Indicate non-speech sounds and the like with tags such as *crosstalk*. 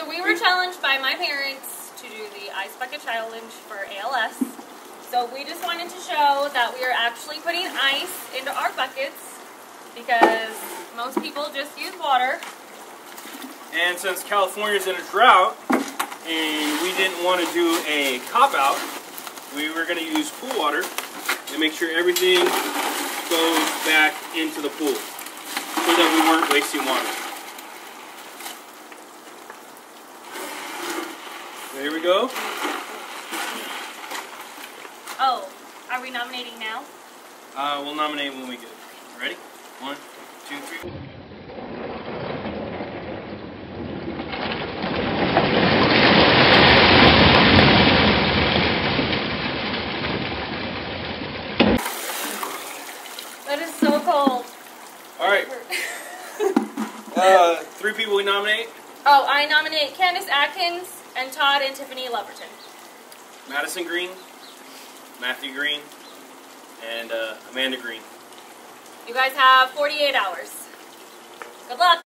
So we were challenged by my parents to do the ice bucket challenge for ALS. So we just wanted to show that we are actually putting ice into our buckets because most people just use water. And since California's in a drought and we didn't want to do a cop out, we were going to use pool water and make sure everything goes back into the pool so that we weren't wasting water. There we go. Oh, are we nominating now? Uh, we'll nominate when we get. Ready? One, two, three. That is so cold. All right. *laughs* Uh, three people we nominate: Oh, I nominate Candace Atkins and Todd and Tiffany Leverton. Madison Green, Matthew Green, and uh, Amanda Green. You guys have 48 hours. Good luck.